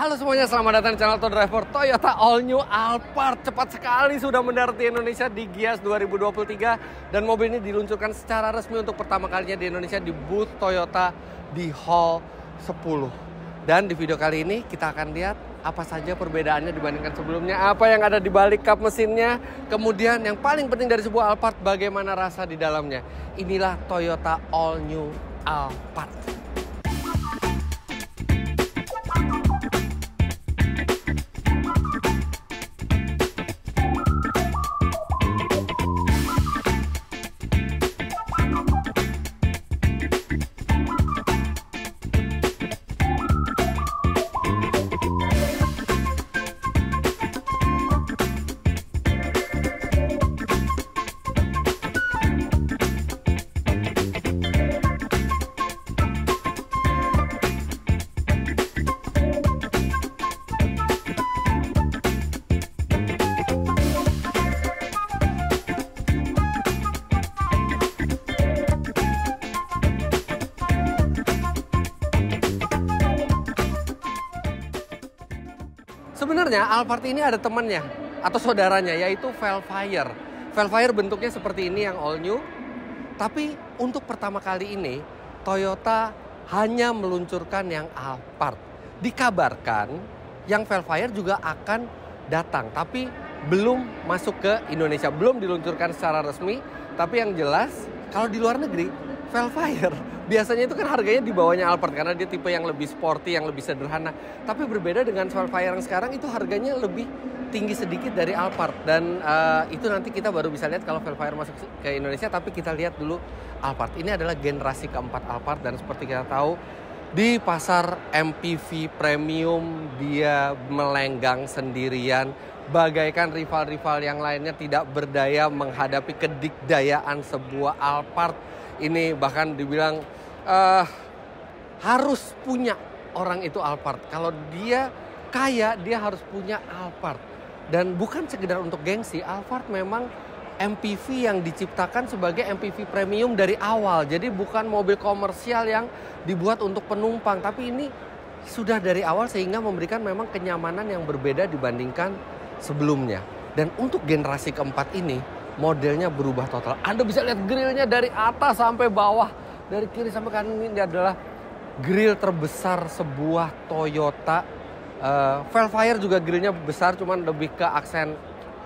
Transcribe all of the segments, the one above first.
Halo semuanya, selamat datang di channel Auto Driver Toyota All New Alphard. Cepat sekali sudah mendarat di Indonesia di Gias 2023 dan mobil ini diluncurkan secara resmi untuk pertama kalinya di Indonesia di booth Toyota di Hall 10. Dan di video kali ini kita akan lihat apa saja perbedaannya dibandingkan sebelumnya, apa yang ada di balik kap mesinnya, kemudian yang paling penting dari sebuah Alphard bagaimana rasa di dalamnya. Inilah Toyota All New Alphard. Sebenarnya Alphard ini ada temannya atau saudaranya yaitu Velfire. Velfire bentuknya seperti ini yang all new. Tapi untuk pertama kali ini Toyota hanya meluncurkan yang Alphard. Dikabarkan yang Velfire juga akan datang tapi belum masuk ke Indonesia, belum diluncurkan secara resmi. Tapi yang jelas kalau di luar negeri Velfire biasanya itu kan harganya di bawahnya Alphard karena dia tipe yang lebih sporty, yang lebih sederhana. Tapi berbeda dengan Velfire yang sekarang itu harganya lebih tinggi sedikit dari Alphard dan uh, itu nanti kita baru bisa lihat kalau Velfire masuk ke Indonesia. Tapi kita lihat dulu Alphard. Ini adalah generasi keempat Alphard dan seperti kita tahu di pasar MPV premium dia melenggang sendirian bagaikan rival-rival yang lainnya tidak berdaya menghadapi kedikdayaan sebuah Alphard ini bahkan dibilang uh, harus punya orang itu Alphard. Kalau dia kaya, dia harus punya Alphard. Dan bukan sekedar untuk gengsi, Alphard memang MPV yang diciptakan sebagai MPV premium dari awal. Jadi bukan mobil komersial yang dibuat untuk penumpang, tapi ini sudah dari awal sehingga memberikan memang kenyamanan yang berbeda dibandingkan sebelumnya. Dan untuk generasi keempat ini, modelnya berubah total. Anda bisa lihat grillnya dari atas sampai bawah dari kiri sampai kanan ini adalah grill terbesar sebuah Toyota. Uh, Velfire juga grillnya besar, cuman lebih ke aksen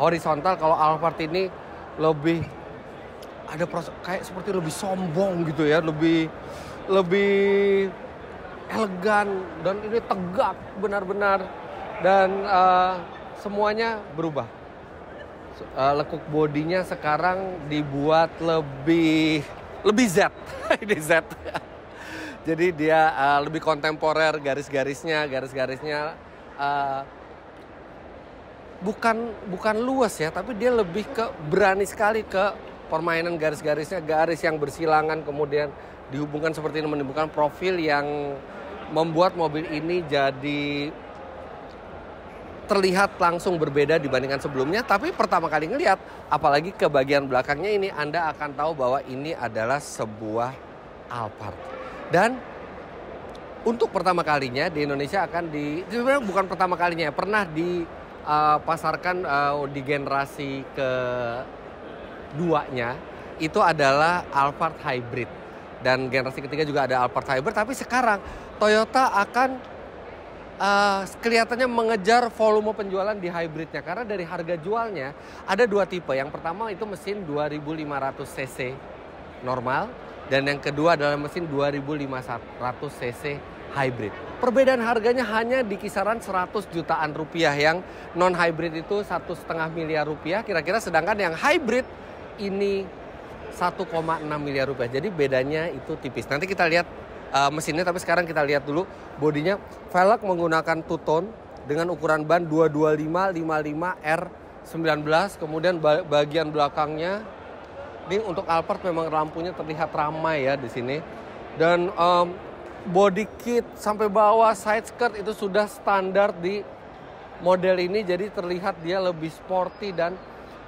horizontal. Kalau Alphard ini lebih ada proses kayak seperti lebih sombong gitu ya, lebih lebih elegan dan ini tegak benar-benar dan uh, semuanya berubah. Uh, lekuk bodinya sekarang dibuat lebih lebih Z. Ini Z. Jadi dia uh, lebih kontemporer garis-garisnya garis-garisnya uh, bukan bukan luas ya tapi dia lebih ke berani sekali ke permainan garis-garisnya garis yang bersilangan kemudian dihubungkan seperti ini menimbulkan profil yang membuat mobil ini jadi terlihat langsung berbeda dibandingkan sebelumnya. Tapi pertama kali ngelihat, apalagi ke bagian belakangnya ini, Anda akan tahu bahwa ini adalah sebuah Alphard. Dan untuk pertama kalinya di Indonesia akan di, sebenarnya bukan pertama kalinya, pernah dipasarkan uh, uh, di generasi keduanya, itu adalah Alphard Hybrid. Dan generasi ketiga juga ada Alphard Hybrid, tapi sekarang Toyota akan uh, kelihatannya mengejar volume penjualan di hybridnya karena dari harga jualnya ada dua tipe. Yang pertama itu mesin 2500 cc normal dan yang kedua adalah mesin 2500 cc hybrid. Perbedaan harganya hanya di kisaran 100 jutaan rupiah yang non hybrid itu satu setengah miliar rupiah kira-kira sedangkan yang hybrid ini 1,6 miliar rupiah. Jadi bedanya itu tipis. Nanti kita lihat uh, mesinnya tapi sekarang kita lihat dulu bodinya. Velg menggunakan two tone dengan ukuran ban 225 55 R19 kemudian bagian belakangnya ini untuk Alphard memang lampunya terlihat ramai ya di sini. Dan um, body kit sampai bawah side skirt itu sudah standar di model ini. Jadi terlihat dia lebih sporty dan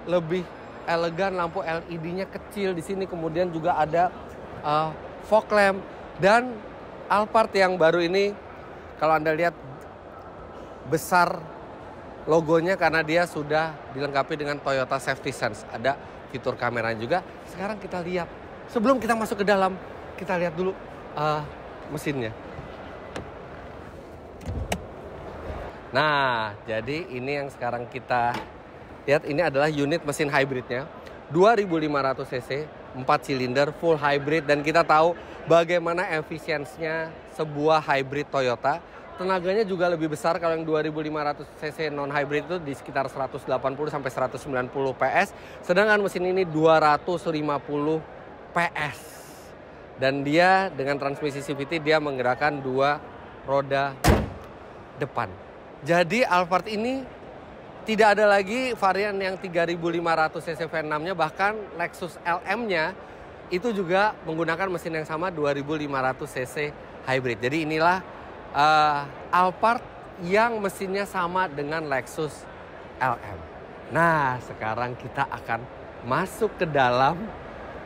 lebih elegan. Lampu LED-nya kecil di sini. Kemudian juga ada uh, fog lamp dan Alphard yang baru ini kalau Anda lihat besar logonya karena dia sudah dilengkapi dengan Toyota Safety Sense. Ada fitur kamera juga. Sekarang kita lihat. Sebelum kita masuk ke dalam, kita lihat dulu uh, mesinnya. Nah, jadi ini yang sekarang kita lihat ini adalah unit mesin hybridnya. 2500 cc, 4 silinder, full hybrid dan kita tahu bagaimana efisiensinya sebuah hybrid Toyota. Tenaganya juga lebih besar kalau yang 2500 cc non hybrid itu di sekitar 180 sampai 190 PS, sedangkan mesin ini 250 PS. Dan dia dengan transmisi CVT dia menggerakkan dua roda depan. Jadi Alphard ini tidak ada lagi varian yang 3500 cc V6-nya bahkan Lexus LM-nya itu juga menggunakan mesin yang sama 2500 cc hybrid. Jadi inilah uh, Alphard yang mesinnya sama dengan Lexus LM. Nah, sekarang kita akan masuk ke dalam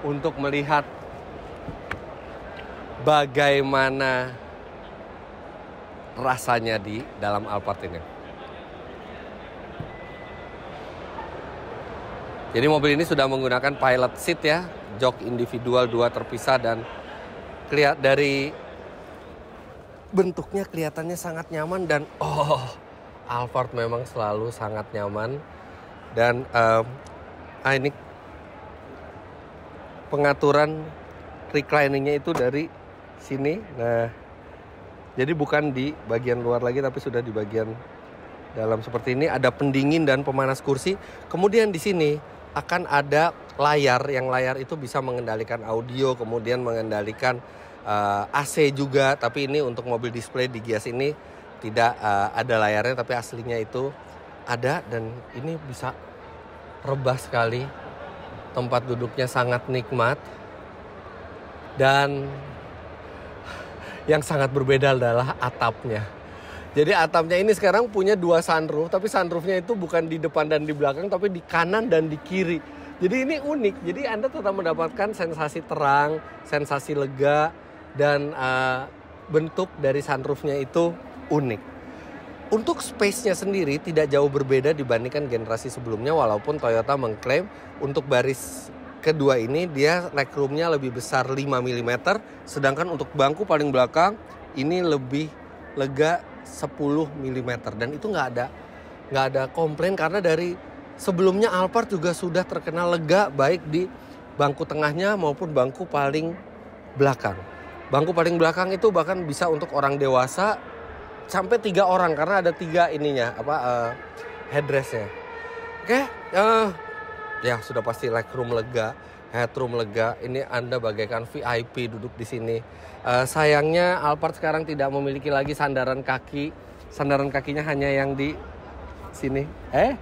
untuk melihat bagaimana rasanya di dalam Alphard ini. Jadi mobil ini sudah menggunakan pilot seat ya, jok individual dua terpisah dan kelihat dari bentuknya kelihatannya sangat nyaman dan oh Alphard memang selalu sangat nyaman dan um, ini pengaturan recliningnya itu dari sini. Nah, jadi bukan di bagian luar lagi tapi sudah di bagian dalam seperti ini ada pendingin dan pemanas kursi. Kemudian di sini akan ada layar yang layar itu bisa mengendalikan audio, kemudian mengendalikan uh, eh, AC juga. Tapi ini untuk mobil display di Gias ini tidak uh, ada layarnya tapi aslinya itu ada dan ini bisa rebah sekali tempat duduknya sangat nikmat dan yang sangat berbeda adalah atapnya. Jadi atapnya ini sekarang punya dua sunroof, tapi sunroofnya itu bukan di depan dan di belakang, tapi di kanan dan di kiri. Jadi ini unik. Jadi Anda tetap mendapatkan sensasi terang, sensasi lega, dan uh, bentuk dari sunroofnya itu unik. Untuk space-nya sendiri tidak jauh berbeda dibandingkan generasi sebelumnya walaupun Toyota mengklaim untuk baris kedua ini dia legroomnya lebih besar 5 mm sedangkan untuk bangku paling belakang ini lebih lega 10 mm dan itu nggak ada nggak ada komplain karena dari sebelumnya Alphard juga sudah terkenal lega baik di bangku tengahnya maupun bangku paling belakang. Bangku paling belakang itu bahkan bisa untuk orang dewasa sampai tiga orang karena ada tiga ininya apa uh, headrestnya. Oke, okay, uh, eh, ya sudah pasti legroom lega, headroom lega. Ini anda bagaikan VIP duduk di sini. Uh, sayangnya Alphard sekarang tidak memiliki lagi sandaran kaki. Sandaran kakinya hanya yang di sini. Eh,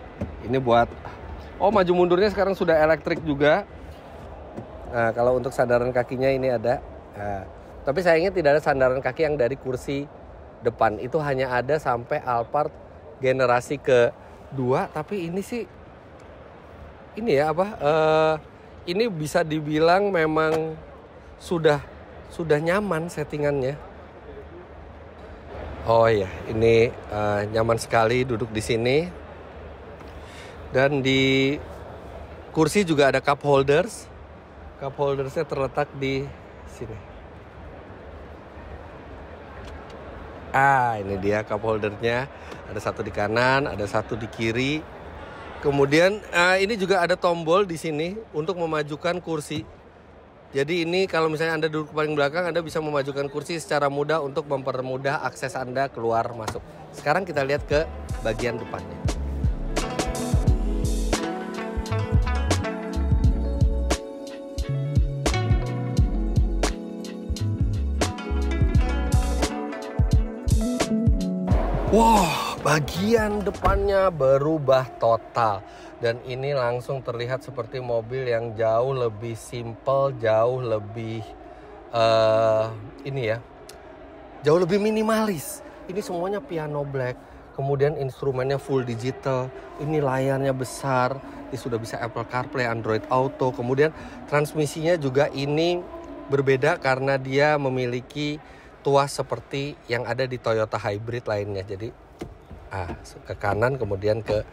ini buat Oh, maju mundurnya sekarang sudah elektrik juga. Nah, kalau untuk sandaran kakinya ini ada. Nah, tapi sayangnya tidak ada sandaran kaki yang dari kursi depan itu hanya ada sampai Alphard generasi kedua tapi ini sih ini ya apa uh, ini bisa dibilang memang sudah sudah nyaman settingannya oh ya ini uh, nyaman sekali duduk di sini dan di kursi juga ada cup holders cup holdersnya terletak di sini Ah, ini dia cup holdernya. Ada satu di kanan, ada satu di kiri. Kemudian uh, ini juga ada tombol di sini untuk memajukan kursi. Jadi ini kalau misalnya Anda duduk paling belakang, Anda bisa memajukan kursi secara mudah untuk mempermudah akses Anda keluar masuk. Sekarang kita lihat ke bagian depannya. Wah, bagian depannya berubah total. Dan ini langsung terlihat seperti mobil yang jauh lebih simple, jauh lebih uh, ini ya, jauh lebih minimalis. Ini semuanya piano black, kemudian instrumennya full digital, ini layarnya besar, ini sudah bisa Apple CarPlay, Android Auto, kemudian transmisinya juga ini berbeda karena dia memiliki tuas seperti yang ada di Toyota Hybrid lainnya. Jadi ah, ke kanan kemudian ke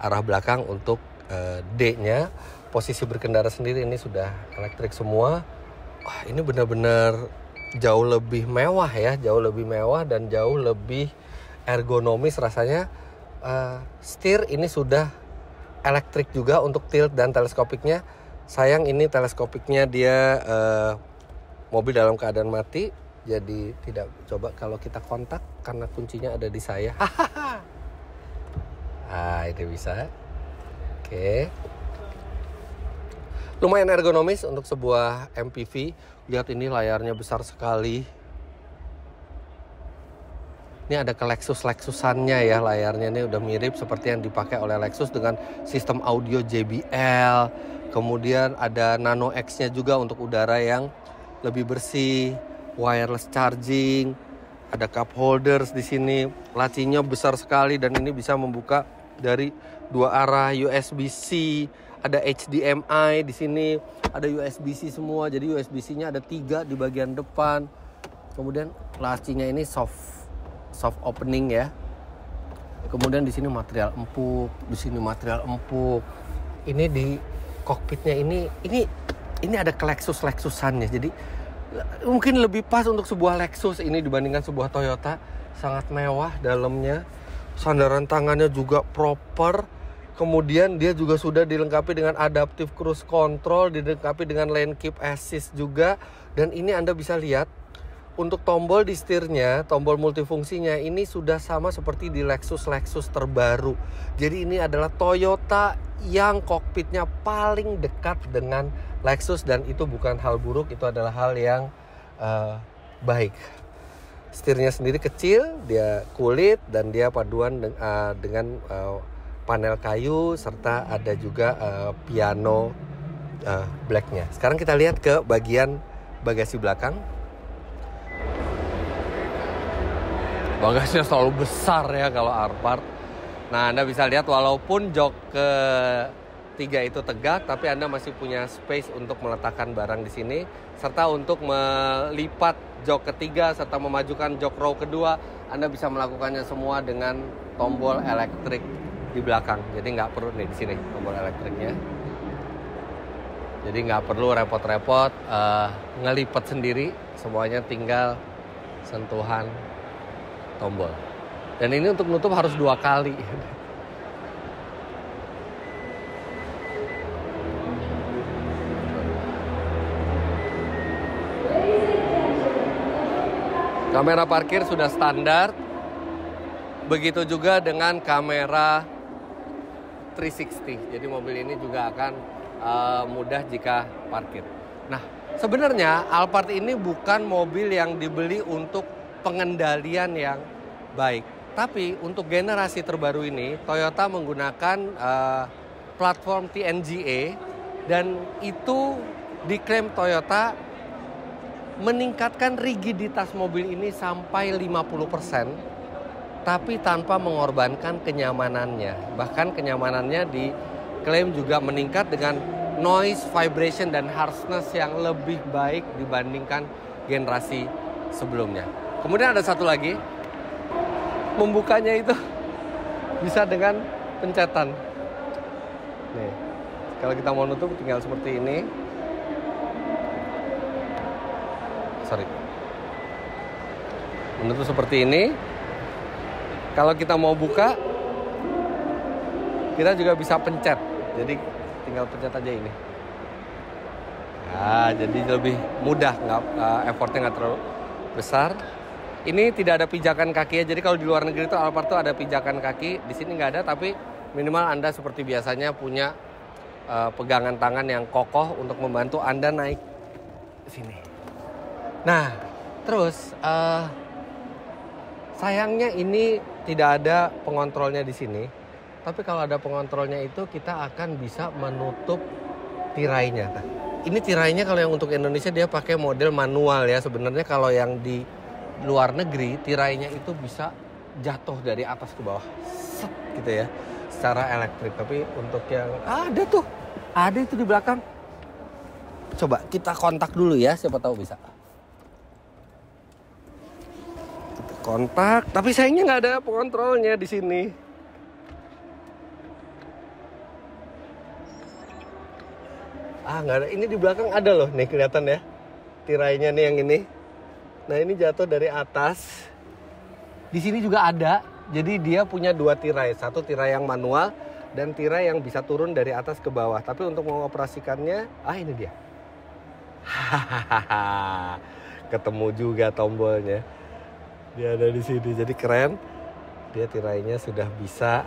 arah belakang untuk uh, D-nya. Posisi berkendara sendiri ini sudah elektrik semua. Wah, ini benar-benar jauh lebih mewah ya, jauh lebih mewah dan jauh lebih ergonomis rasanya. Uh, setir ini sudah elektrik juga untuk tilt dan teleskopiknya. Sayang ini teleskopiknya dia uh, mobil dalam keadaan mati jadi tidak coba kalau kita kontak karena kuncinya ada di saya ah itu bisa. Oke. Lumayan ergonomis untuk sebuah MPV lihat ini layarnya besar sekali. Ini ada ke Lexus Lexusannya ya layarnya. Ini udah mirip seperti yang dipakai oleh Lexus dengan sistem audio JBL kemudian ada Nano X-nya juga untuk udara yang lebih bersih wireless charging, ada cup holders di sini, lacinya besar sekali dan ini bisa membuka dari dua arah USB-C, ada HDMI di sini, ada USB-C semua. Jadi USB-C-nya ada tiga di bagian depan. Kemudian lacinya ini soft soft opening ya. Kemudian di sini material empuk, di sini material empuk. Ini di kokpitnya ini ini ini ada Lexus Lexusannya. Jadi mungkin lebih pas untuk sebuah Lexus ini dibandingkan sebuah Toyota. Sangat mewah dalamnya. Sandaran tangannya juga proper. Kemudian dia juga sudah dilengkapi dengan adaptive cruise control dilengkapi dengan lane keep assist juga. Dan ini Anda bisa lihat untuk tombol di setirnya, tombol multifungsinya ini sudah sama seperti di Lexus Lexus terbaru. Jadi ini adalah Toyota yang kokpitnya paling dekat dengan Lexus dan itu bukan hal buruk, itu adalah hal yang uh, baik. Setirnya sendiri kecil, dia kulit dan dia paduan de uh, dengan uh, panel kayu serta ada juga uh, piano uh, blacknya. Sekarang kita lihat ke bagian bagasi belakang Bagasinya selalu besar ya kalau Arpart. Nah, Anda bisa lihat walaupun jok ke tiga itu tegak, tapi Anda masih punya space untuk meletakkan barang di sini, serta untuk melipat jok ketiga serta memajukan jok row kedua, Anda bisa melakukannya semua dengan tombol elektrik di belakang. Jadi nggak perlu nih di sini tombol elektriknya. Jadi nggak perlu repot-repot uh, ngelipat sendiri, semuanya tinggal sentuhan tombol. Dan ini untuk nutup harus dua kali. Kamera parkir sudah standar. Begitu juga dengan kamera 360. Jadi mobil ini juga akan uh, mudah jika parkir. Nah, sebenarnya Alphard ini bukan mobil yang dibeli untuk pengendalian yang baik. Tapi untuk generasi terbaru ini Toyota menggunakan uh, platform TNGA dan itu diklaim Toyota meningkatkan rigiditas mobil ini sampai 50% tapi tanpa mengorbankan kenyamanannya. Bahkan kenyamanannya diklaim juga meningkat dengan noise, vibration dan harshness yang lebih baik dibandingkan generasi sebelumnya. Kemudian ada satu lagi, membukanya itu bisa dengan pencetan. Nih, kalau kita mau nutup tinggal seperti ini. Sorry. Menutup seperti ini. Kalau kita mau buka, kita juga bisa pencet. Jadi tinggal pencet aja ini. Nah, jadi lebih mudah, nggak uh, effortnya nggak terlalu besar. Ini tidak ada pijakan kaki ya. Jadi kalau di luar negeri itu Alphard tuh ada pijakan kaki. Di sini nggak ada, tapi minimal Anda seperti biasanya punya uh, pegangan tangan yang kokoh untuk membantu Anda naik sini. Nah, terus uh, sayangnya ini tidak ada pengontrolnya di sini. Tapi kalau ada pengontrolnya itu kita akan bisa menutup tirainya. Ini tirainya kalau yang untuk Indonesia dia pakai model manual ya. Sebenarnya kalau yang di luar negeri tirainya itu bisa jatuh dari atas ke bawah. Set gitu ya. Secara elektrik. Tapi untuk yang ada tuh. Ada itu di belakang. Coba kita kontak dulu ya siapa tahu bisa. Kontak tapi sayangnya nggak ada pengontrolnya di sini. Ah nggak ada. Ini di belakang ada loh nih kelihatan ya. Tirainya nih yang ini nah ini jatuh dari atas. Di sini juga ada. Jadi dia punya dua tirai. Satu tirai yang manual dan tirai yang bisa turun dari atas ke bawah. Tapi untuk mengoperasikannya ah ini dia. Hahaha ketemu juga tombolnya. Dia ada di sini. Jadi keren. Dia tirainya sudah bisa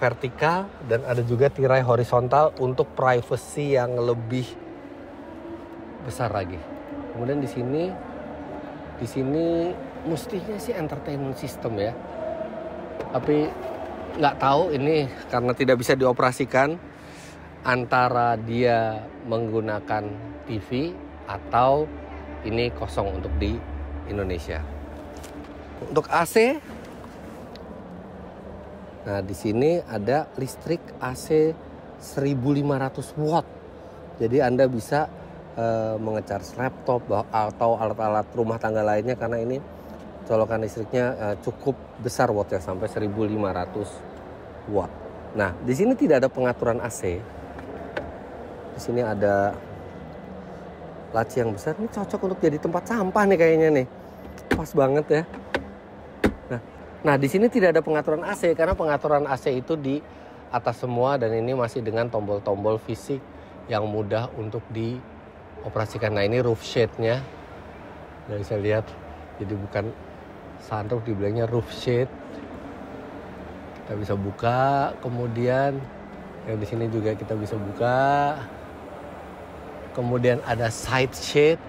vertikal dan ada juga tirai horizontal untuk privacy yang lebih besar lagi. Kemudian di sini di sini mestinya sih entertainment system ya. Tapi nggak tahu ini karena tidak bisa dioperasikan antara dia menggunakan TV atau ini kosong untuk di Indonesia. Untuk AC Nah, di sini ada listrik AC 1500 watt. Jadi Anda bisa e, mengecharge laptop atau alat-alat rumah tangga lainnya karena ini colokan listriknya e, cukup besar wattnya sampai 1500 watt. Nah, di sini tidak ada pengaturan AC. Di sini ada laci yang besar. Ini cocok untuk jadi tempat sampah nih kayaknya nih. Pas banget ya. Nah, di sini tidak ada pengaturan AC karena pengaturan AC itu di atas semua dan ini masih dengan tombol-tombol fisik yang mudah untuk dioperasikan. Nah, ini roof shade-nya. Yang saya lihat jadi bukan sunroof dibilangnya roof shade. Kita bisa buka, kemudian yang di sini juga kita bisa buka. Kemudian ada side shade.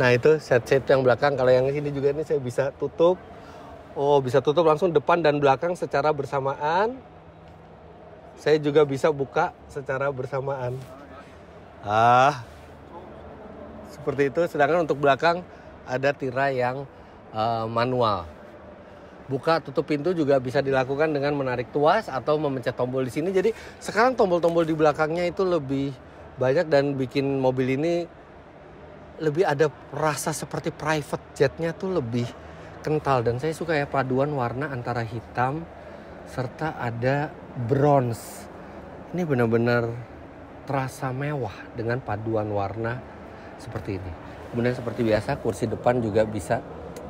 Nah, itu side shade yang belakang. Kalau yang ini juga ini saya bisa tutup Oh, bisa tutup langsung depan dan belakang secara bersamaan. Saya juga bisa buka secara bersamaan. Ah, seperti itu. Sedangkan untuk belakang ada tirai yang uh, manual. Buka tutup pintu juga bisa dilakukan dengan menarik tuas atau memencet tombol di sini. Jadi sekarang tombol-tombol di belakangnya itu lebih banyak dan bikin mobil ini lebih ada rasa seperti private jetnya tuh lebih kental dan saya suka ya paduan warna antara hitam serta ada bronze. Ini benar-benar terasa mewah dengan paduan warna seperti ini. Kemudian seperti biasa kursi depan juga bisa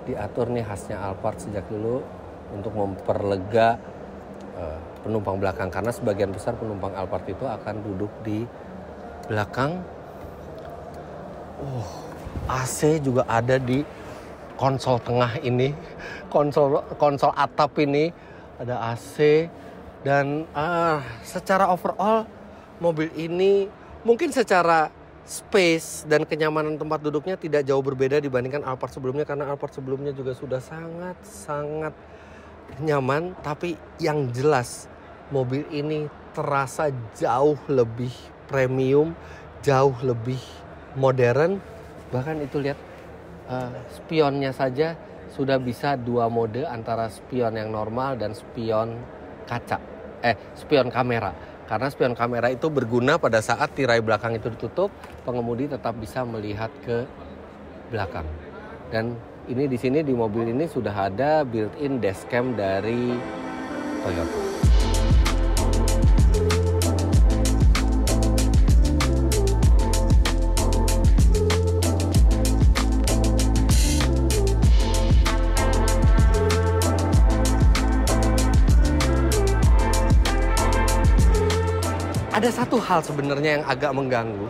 diatur nih khasnya Alphard sejak dulu untuk memperlega uh, penumpang belakang karena sebagian besar penumpang Alphard itu akan duduk di belakang. Oh, AC juga ada di konsol tengah ini, konsol konsol atap ini ada AC dan uh, secara overall mobil ini mungkin secara space dan kenyamanan tempat duduknya tidak jauh berbeda dibandingkan Alphard sebelumnya karena Alphard sebelumnya juga sudah sangat sangat nyaman. Tapi yang jelas mobil ini terasa jauh lebih premium, jauh lebih modern. Bahkan itu lihat uh, spionnya saja sudah bisa dua mode antara spion yang normal dan spion kaca. Eh spion kamera karena spion kamera itu berguna pada saat tirai belakang itu ditutup pengemudi tetap bisa melihat ke belakang dan ini di sini di mobil ini sudah ada built-in dashcam dari Toyota. Ada satu hal sebenarnya yang agak mengganggu.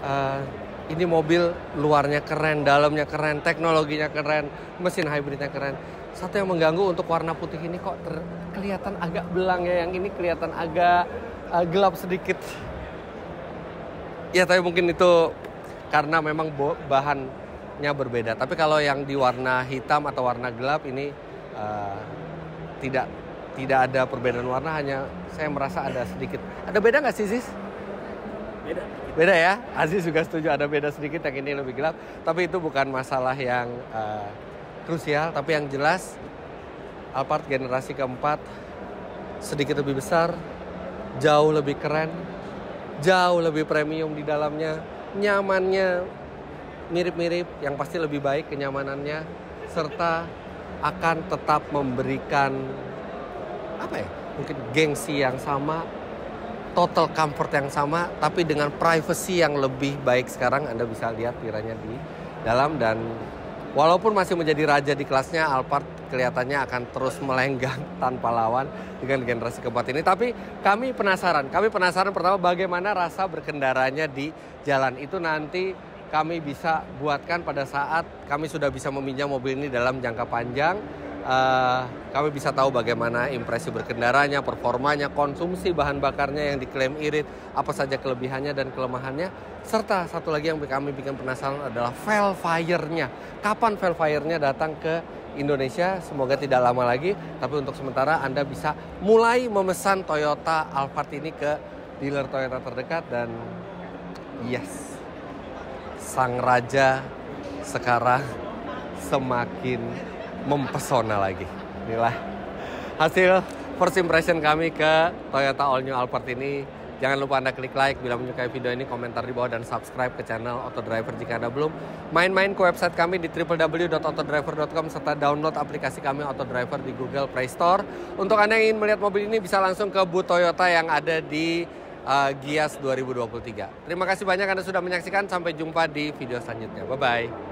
Uh, ini mobil luarnya keren, dalamnya keren, teknologinya keren, mesin hybridnya keren. Satu yang mengganggu untuk warna putih ini kok ter kelihatan agak belang ya, yang ini kelihatan agak uh, gelap sedikit. Ya tapi mungkin itu karena memang bahannya berbeda. Tapi kalau yang di warna hitam atau warna gelap ini uh, tidak tidak ada perbedaan warna hanya saya merasa ada sedikit. Ada beda nggak sih sis beda. Beda ya? Aziz juga setuju ada beda sedikit yang ini lebih gelap. Tapi itu bukan masalah yang uh, krusial tapi yang jelas Alphard generasi keempat sedikit lebih besar jauh lebih keren jauh lebih premium di dalamnya nyamannya mirip-mirip yang pasti lebih baik kenyamanannya serta akan tetap memberikan apa ya? Mungkin gengsi yang sama, total comfort yang sama, tapi dengan privacy yang lebih baik sekarang Anda bisa lihat tiranya di dalam dan walaupun masih menjadi raja di kelasnya Alphard kelihatannya akan terus melenggang tanpa lawan dengan generasi keempat ini. Tapi kami penasaran, kami penasaran pertama bagaimana rasa berkendaranya di jalan itu nanti kami bisa buatkan pada saat kami sudah bisa meminjam mobil ini dalam jangka panjang. Uh, kami bisa tahu bagaimana impresi berkendaranya, performanya, konsumsi bahan bakarnya yang diklaim irit, apa saja kelebihannya dan kelemahannya, serta satu lagi yang kami bikin penasaran adalah fail fire-nya. Kapan fail fire-nya datang ke Indonesia? Semoga tidak lama lagi, tapi untuk sementara Anda bisa mulai memesan Toyota Alphard ini ke dealer Toyota terdekat dan yes, sang raja sekarang semakin mempesona lagi. Inilah hasil first impression kami ke Toyota All New Alphard ini. Jangan lupa Anda klik like bila menyukai video ini, komentar di bawah dan subscribe ke channel Auto Driver jika Anda belum. Main-main ke website kami di www.autodriver.com serta download aplikasi kami Auto Driver di Google Play Store. Untuk Anda yang ingin melihat mobil ini bisa langsung ke booth Toyota yang ada di uh, Gias 2023. Terima kasih banyak Anda sudah menyaksikan. Sampai jumpa di video selanjutnya. Bye-bye.